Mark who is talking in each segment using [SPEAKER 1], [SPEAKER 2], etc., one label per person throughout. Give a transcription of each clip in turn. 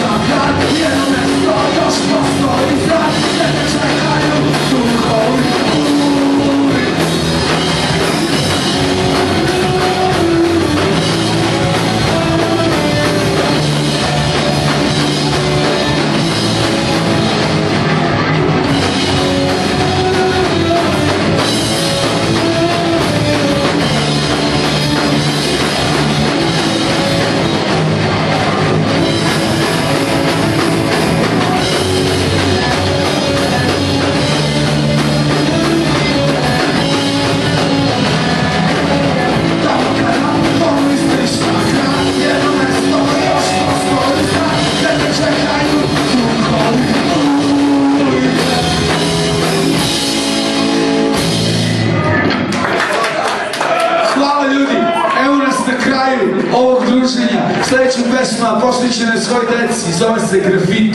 [SPEAKER 1] não deci,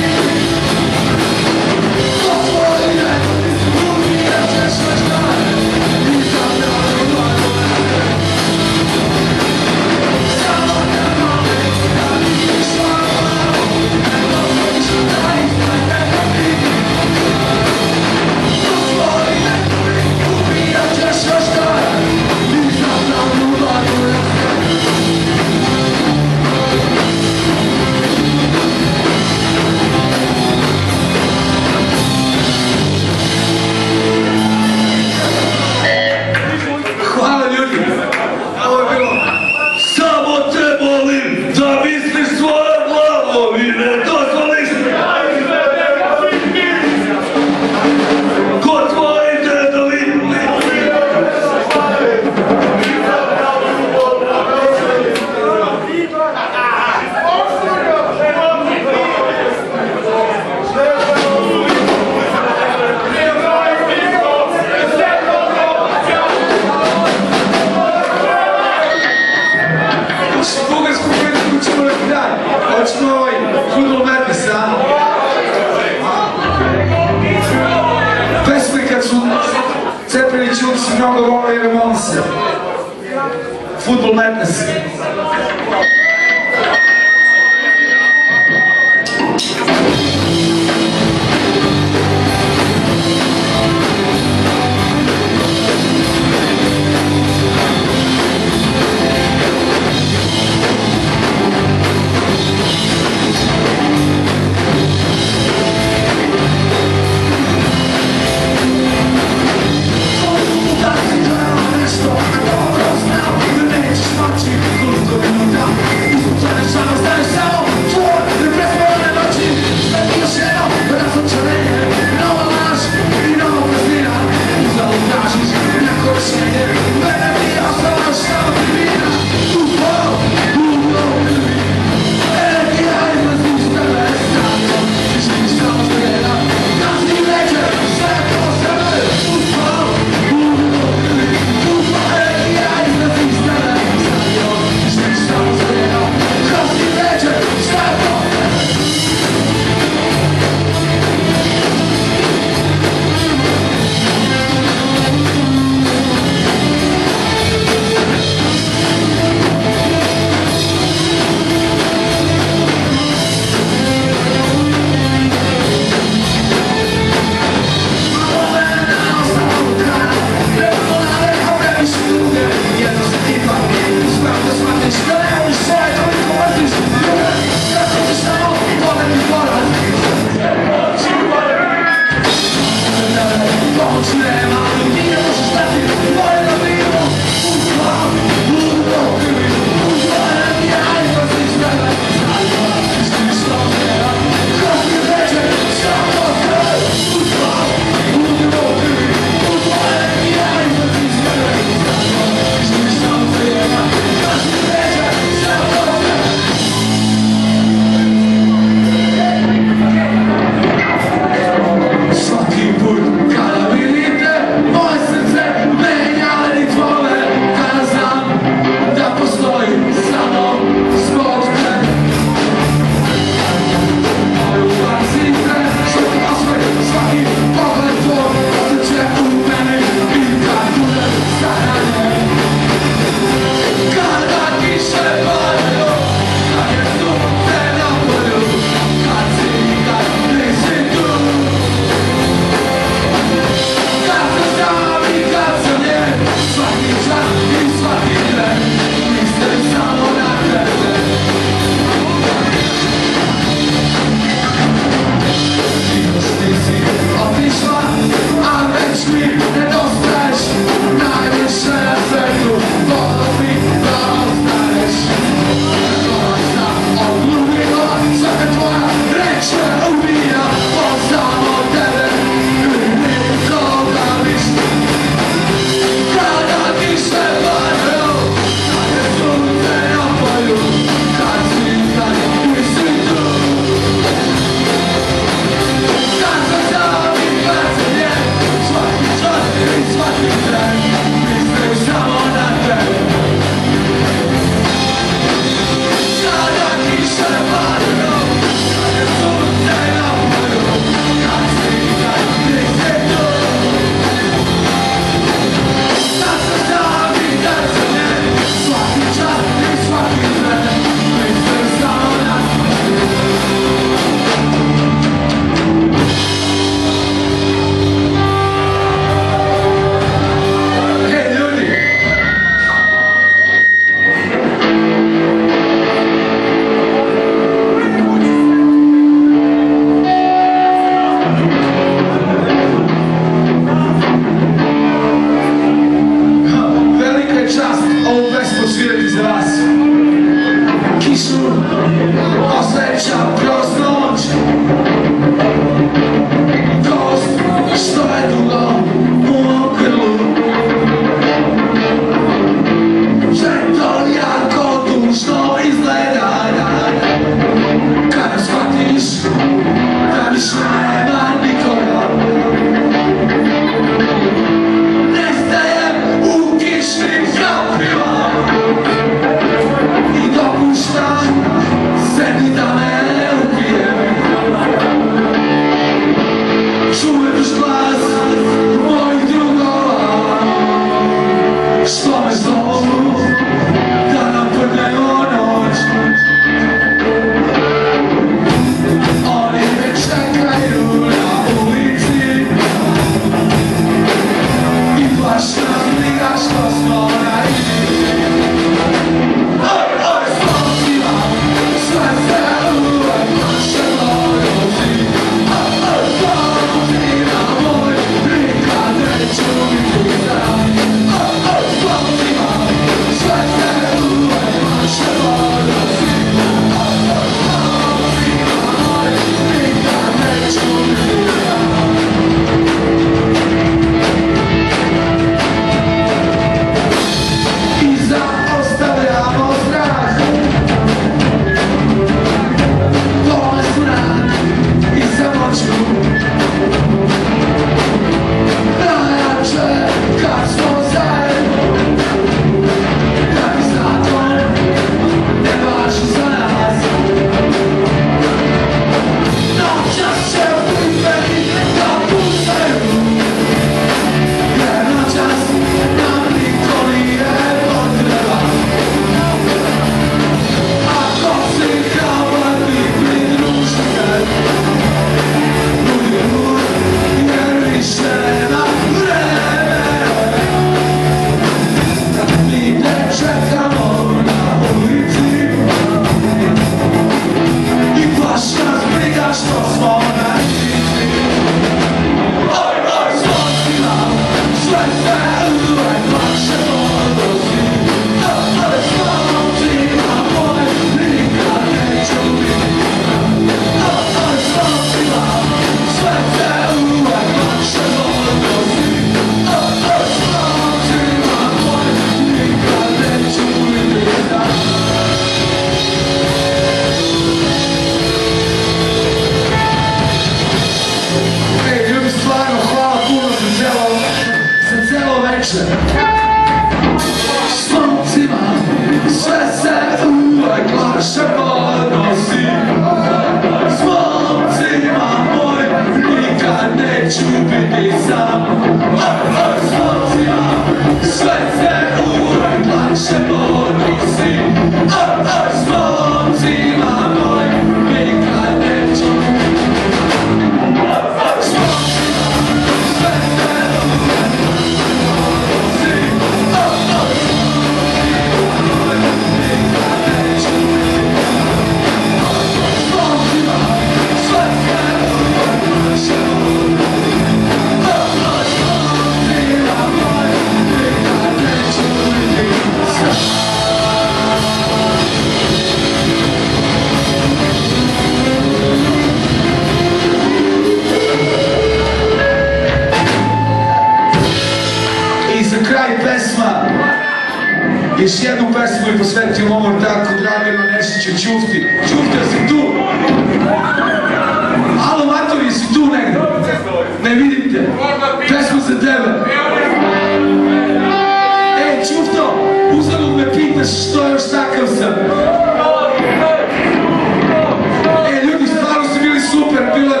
[SPEAKER 1] popular